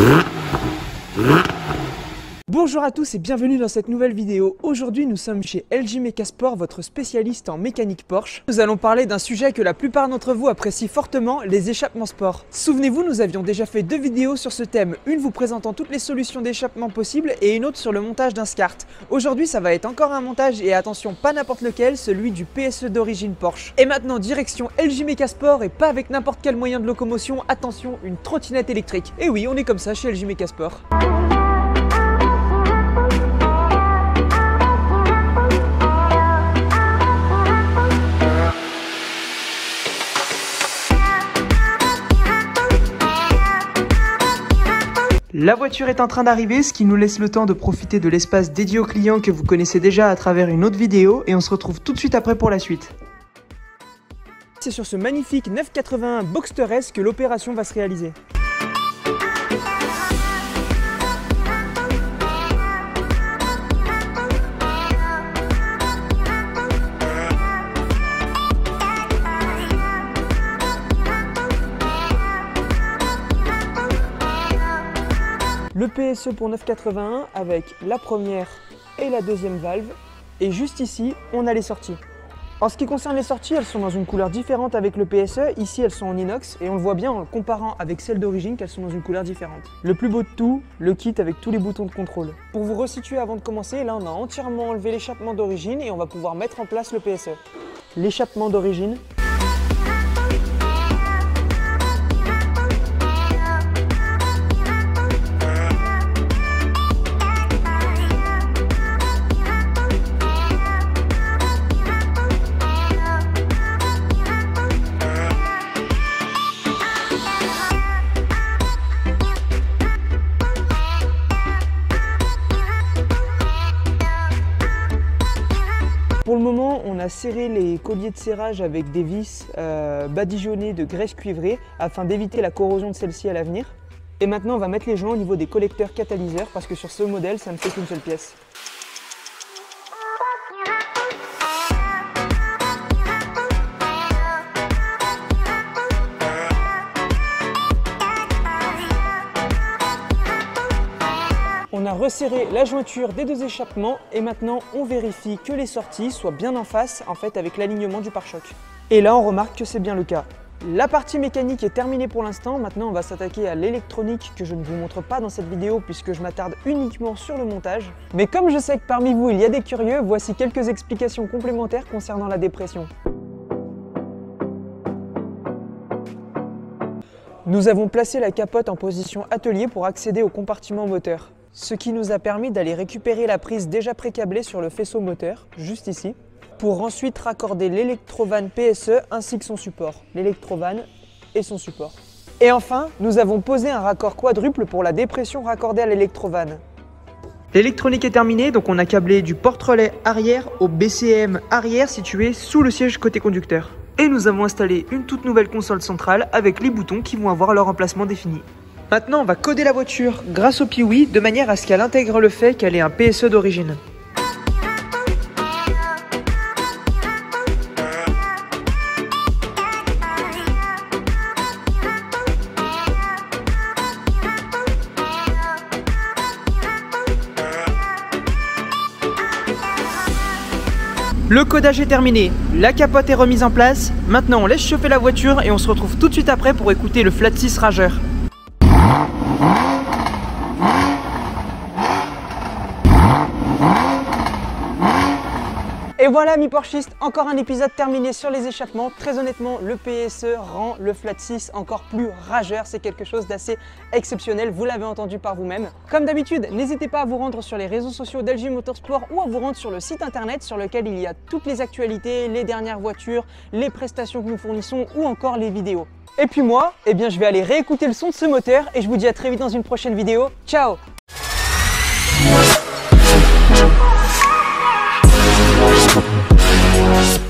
Mm-hmm. Bonjour à tous et bienvenue dans cette nouvelle vidéo. Aujourd'hui nous sommes chez LG Mecasport, votre spécialiste en mécanique Porsche. Nous allons parler d'un sujet que la plupart d'entre vous apprécient fortement, les échappements sport. Souvenez-vous, nous avions déjà fait deux vidéos sur ce thème, une vous présentant toutes les solutions d'échappement possibles et une autre sur le montage d'un SCART. Aujourd'hui ça va être encore un montage et attention, pas n'importe lequel, celui du PSE d'origine Porsche. Et maintenant direction LG Mecasport et pas avec n'importe quel moyen de locomotion, attention, une trottinette électrique. Et oui, on est comme ça chez LG Mecasport. La voiture est en train d'arriver, ce qui nous laisse le temps de profiter de l'espace dédié aux clients que vous connaissez déjà à travers une autre vidéo et on se retrouve tout de suite après pour la suite. C'est sur ce magnifique 981 Boxster S que l'opération va se réaliser. Le PSE pour 981 avec la première et la deuxième valve. Et juste ici, on a les sorties. En ce qui concerne les sorties, elles sont dans une couleur différente avec le PSE. Ici, elles sont en inox et on le voit bien en comparant avec celles d'origine qu'elles sont dans une couleur différente. Le plus beau de tout, le kit avec tous les boutons de contrôle. Pour vous resituer avant de commencer, là on a entièrement enlevé l'échappement d'origine et on va pouvoir mettre en place le PSE. L'échappement d'origine, a serré les colliers de serrage avec des vis euh, badigeonnées de graisse cuivrée afin d'éviter la corrosion de celle-ci à l'avenir. Et maintenant, on va mettre les joints au niveau des collecteurs catalyseurs parce que sur ce modèle, ça ne fait qu'une seule pièce. Resserré la jointure des deux échappements et maintenant on vérifie que les sorties soient bien en face en fait avec l'alignement du pare-choc. Et là on remarque que c'est bien le cas. La partie mécanique est terminée pour l'instant, maintenant on va s'attaquer à l'électronique que je ne vous montre pas dans cette vidéo puisque je m'attarde uniquement sur le montage. Mais comme je sais que parmi vous il y a des curieux, voici quelques explications complémentaires concernant la dépression. Nous avons placé la capote en position atelier pour accéder au compartiment moteur ce qui nous a permis d'aller récupérer la prise déjà précablée sur le faisceau moteur, juste ici, pour ensuite raccorder l'électrovan PSE ainsi que son support, l'électrovan et son support. Et enfin, nous avons posé un raccord quadruple pour la dépression raccordée à l'électrovan. L'électronique est terminée, donc on a câblé du porte-relais arrière au BCM arrière situé sous le siège côté conducteur. Et nous avons installé une toute nouvelle console centrale avec les boutons qui vont avoir leur emplacement défini. Maintenant, on va coder la voiture grâce au Piwi de manière à ce qu'elle intègre le fait qu'elle est un PSE d'origine. Le codage est terminé, la capote est remise en place, maintenant on laisse chauffer la voiture et on se retrouve tout de suite après pour écouter le flat 6 rageur. Ah! Et voilà mi porchiste, encore un épisode terminé sur les échappements. Très honnêtement, le PSE rend le Flat 6 encore plus rageur. C'est quelque chose d'assez exceptionnel, vous l'avez entendu par vous-même. Comme d'habitude, n'hésitez pas à vous rendre sur les réseaux sociaux d'LG Motorsport ou à vous rendre sur le site internet sur lequel il y a toutes les actualités, les dernières voitures, les prestations que nous fournissons ou encore les vidéos. Et puis moi, eh bien je vais aller réécouter le son de ce moteur et je vous dis à très vite dans une prochaine vidéo. Ciao Bye.